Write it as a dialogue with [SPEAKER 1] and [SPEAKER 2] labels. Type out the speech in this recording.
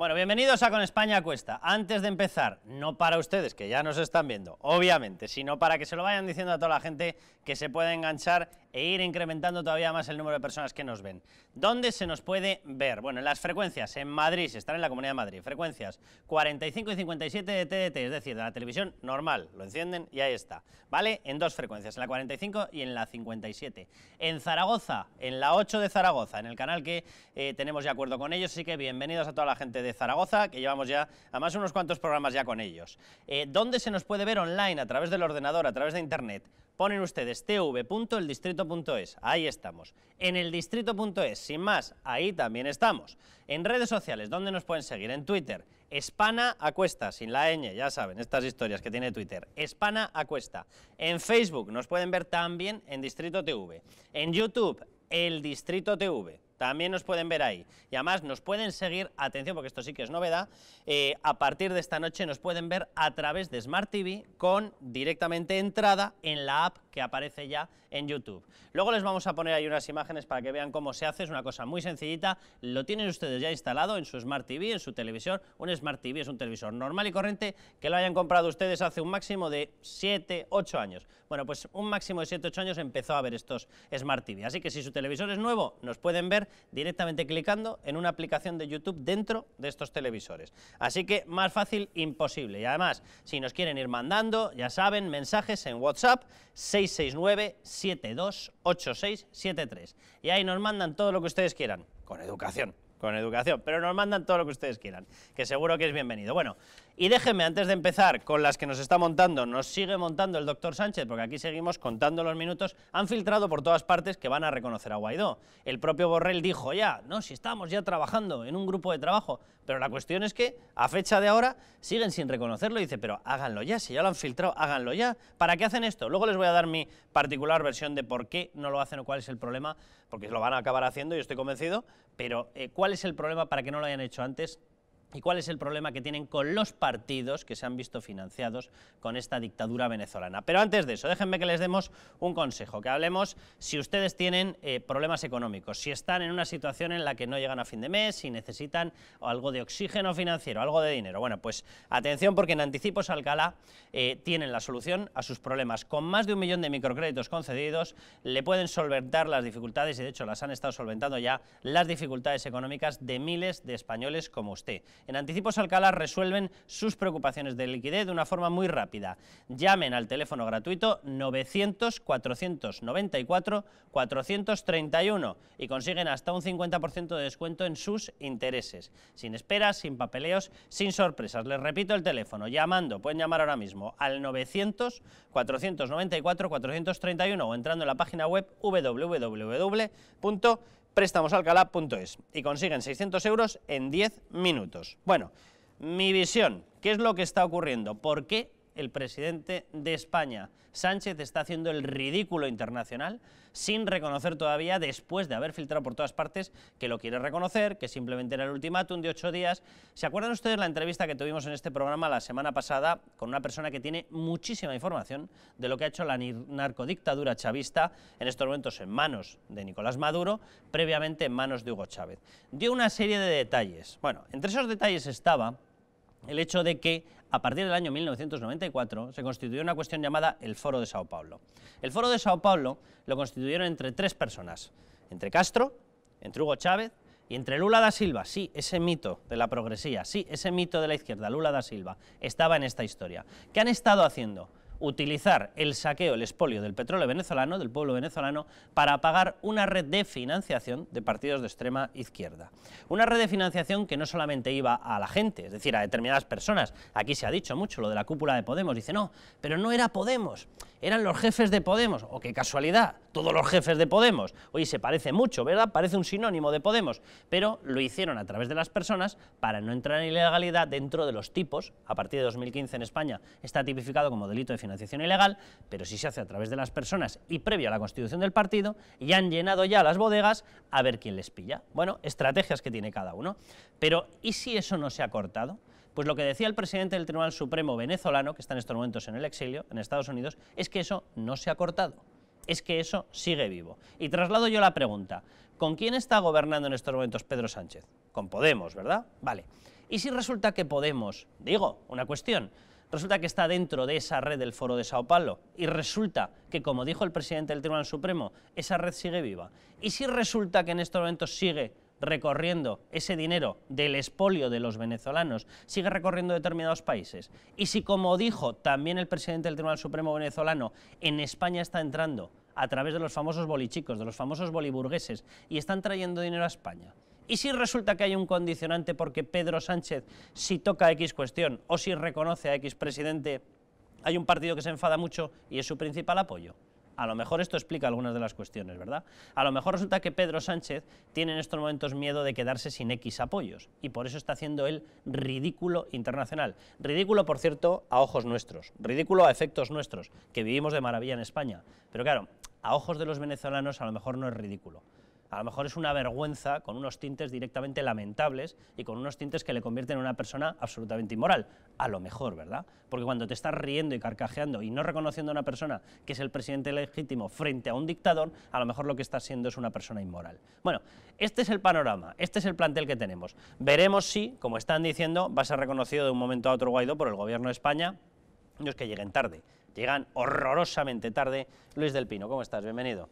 [SPEAKER 1] Bueno, bienvenidos a Con España Cuesta. Antes de empezar, no para ustedes, que ya nos están viendo, obviamente, sino para que se lo vayan diciendo a toda la gente que se puede enganchar e ir incrementando todavía más el número de personas que nos ven. ¿Dónde se nos puede ver? Bueno, en las frecuencias, en Madrid, se están en la Comunidad de Madrid, frecuencias 45 y 57 de TDT, es decir, de la televisión normal, lo encienden y ahí está, ¿vale? En dos frecuencias, en la 45 y en la 57. En Zaragoza, en la 8 de Zaragoza, en el canal que eh, tenemos ya acuerdo con ellos, así que bienvenidos a toda la gente de Zaragoza, que llevamos ya, además, unos cuantos programas ya con ellos. Eh, ¿Dónde se nos puede ver online, a través del ordenador, a través de internet? Ponen ustedes tv.eldistrito.es, ahí estamos. En el distrito.es, sin más, ahí también estamos. En redes sociales, ¿dónde nos pueden seguir? En Twitter, Espana Acuesta, sin la ñ, ya saben, estas historias que tiene Twitter. Espana Acuesta. En Facebook nos pueden ver también en Distrito TV. En YouTube, El Distrito TV también nos pueden ver ahí. Y además nos pueden seguir, atención porque esto sí que es novedad, eh, a partir de esta noche nos pueden ver a través de Smart TV con directamente entrada en la app que aparece ya en YouTube. Luego les vamos a poner ahí unas imágenes para que vean cómo se hace, es una cosa muy sencillita, lo tienen ustedes ya instalado en su Smart TV, en su televisor, un Smart TV es un televisor normal y corriente que lo hayan comprado ustedes hace un máximo de 7, 8 años. Bueno, pues un máximo de 7, 8 años empezó a ver estos Smart TV, así que si su televisor es nuevo, nos pueden ver directamente clicando en una aplicación de YouTube dentro de estos televisores. Así que más fácil imposible. Y además, si nos quieren ir mandando, ya saben, mensajes en WhatsApp 669-728673. Y ahí nos mandan todo lo que ustedes quieran, con educación con educación, pero nos mandan todo lo que ustedes quieran, que seguro que es bienvenido. Bueno, y déjenme, antes de empezar con las que nos está montando, nos sigue montando el doctor Sánchez, porque aquí seguimos contando los minutos, han filtrado por todas partes que van a reconocer a Guaidó. El propio Borrell dijo ya, no, si estamos ya trabajando en un grupo de trabajo, pero la cuestión es que a fecha de ahora siguen sin reconocerlo y dice, pero háganlo ya, si ya lo han filtrado, háganlo ya. ¿Para qué hacen esto? Luego les voy a dar mi particular versión de por qué no lo hacen o cuál es el problema, porque lo van a acabar haciendo, yo estoy convencido, pero eh, ¿cuál es el problema para que no lo hayan hecho antes? ¿Y cuál es el problema que tienen con los partidos que se han visto financiados con esta dictadura venezolana? Pero antes de eso, déjenme que les demos un consejo, que hablemos si ustedes tienen eh, problemas económicos, si están en una situación en la que no llegan a fin de mes, si necesitan algo de oxígeno financiero, algo de dinero. Bueno, pues atención porque en Anticipos Alcalá eh, tienen la solución a sus problemas. Con más de un millón de microcréditos concedidos, le pueden solventar las dificultades, y de hecho las han estado solventando ya, las dificultades económicas de miles de españoles como usted. En Anticipos Alcalá resuelven sus preocupaciones de liquidez de una forma muy rápida. Llamen al teléfono gratuito 900-494-431 y consiguen hasta un 50% de descuento en sus intereses. Sin esperas, sin papeleos, sin sorpresas. Les repito el teléfono, llamando, pueden llamar ahora mismo al 900-494-431 o entrando en la página web www préstamosalcalá.es y consiguen 600 euros en 10 minutos. Bueno, mi visión, ¿qué es lo que está ocurriendo? ¿Por qué el presidente de España, Sánchez, está haciendo el ridículo internacional sin reconocer todavía, después de haber filtrado por todas partes, que lo quiere reconocer, que simplemente era el ultimátum de ocho días. ¿Se acuerdan ustedes la entrevista que tuvimos en este programa la semana pasada con una persona que tiene muchísima información de lo que ha hecho la narcodictadura chavista en estos momentos en manos de Nicolás Maduro, previamente en manos de Hugo Chávez? Dio una serie de detalles. Bueno, entre esos detalles estaba el hecho de que a partir del año 1994 se constituyó una cuestión llamada el Foro de Sao Paulo. El Foro de Sao Paulo lo constituyeron entre tres personas, entre Castro, entre Hugo Chávez y entre Lula da Silva. Sí, ese mito de la progresía, sí, ese mito de la izquierda, Lula da Silva, estaba en esta historia. ¿Qué han estado haciendo? Utilizar el saqueo, el expolio del petróleo venezolano, del pueblo venezolano, para pagar una red de financiación de partidos de extrema izquierda. Una red de financiación que no solamente iba a la gente, es decir, a determinadas personas. Aquí se ha dicho mucho lo de la cúpula de Podemos. Dice, no, pero no era Podemos, eran los jefes de Podemos. O qué casualidad, todos los jefes de Podemos. Oye, se parece mucho, ¿verdad? Parece un sinónimo de Podemos. Pero lo hicieron a través de las personas para no entrar en ilegalidad dentro de los tipos. A partir de 2015 en España está tipificado como delito de financiación financiación ilegal, pero si se hace a través de las personas y previo a la constitución del partido, y han llenado ya las bodegas a ver quién les pilla. Bueno, estrategias que tiene cada uno. Pero, ¿y si eso no se ha cortado? Pues lo que decía el presidente del Tribunal Supremo venezolano, que está en estos momentos en el exilio, en Estados Unidos, es que eso no se ha cortado. Es que eso sigue vivo. Y traslado yo la pregunta, ¿con quién está gobernando en estos momentos Pedro Sánchez? Con Podemos, ¿verdad? Vale. ¿Y si resulta que Podemos, digo, una cuestión, resulta que está dentro de esa red del Foro de Sao Paulo y resulta que, como dijo el presidente del Tribunal Supremo, esa red sigue viva? ¿Y si resulta que en estos momentos sigue recorriendo ese dinero del expolio de los venezolanos, sigue recorriendo determinados países. Y si, como dijo también el presidente del Tribunal Supremo venezolano, en España está entrando a través de los famosos bolichicos, de los famosos boliburgueses, y están trayendo dinero a España. Y si resulta que hay un condicionante porque Pedro Sánchez, si toca X cuestión o si reconoce a X presidente, hay un partido que se enfada mucho y es su principal apoyo. A lo mejor esto explica algunas de las cuestiones, ¿verdad? A lo mejor resulta que Pedro Sánchez tiene en estos momentos miedo de quedarse sin X apoyos y por eso está haciendo el ridículo internacional. Ridículo, por cierto, a ojos nuestros, ridículo a efectos nuestros, que vivimos de maravilla en España. Pero claro, a ojos de los venezolanos a lo mejor no es ridículo a lo mejor es una vergüenza con unos tintes directamente lamentables y con unos tintes que le convierten en una persona absolutamente inmoral. A lo mejor, ¿verdad? Porque cuando te estás riendo y carcajeando y no reconociendo a una persona que es el presidente legítimo frente a un dictador, a lo mejor lo que estás siendo es una persona inmoral. Bueno, este es el panorama, este es el plantel que tenemos. Veremos si, como están diciendo, va a ser reconocido de un momento a otro Guaidó por el gobierno de España. No es que lleguen tarde, llegan horrorosamente tarde. Luis del Pino, ¿cómo estás? Bienvenido.